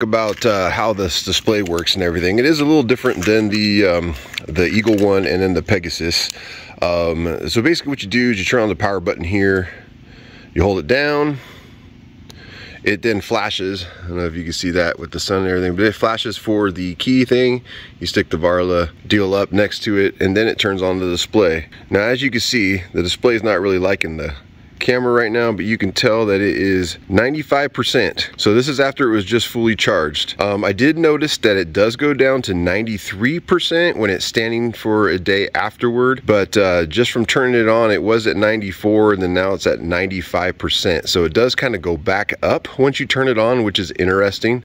about uh, how this display works and everything. It is a little different than the um, the Eagle one and then the Pegasus. Um, so basically what you do is you turn on the power button here, you hold it down, it then flashes. I don't know if you can see that with the sun and everything, but it flashes for the key thing. You stick the Varla deal up next to it and then it turns on the display. Now as you can see, the display is not really liking the camera right now, but you can tell that it is 95%. So this is after it was just fully charged. Um, I did notice that it does go down to 93% when it's standing for a day afterward, but uh, just from turning it on, it was at 94 and then now it's at 95%. So it does kind of go back up once you turn it on, which is interesting.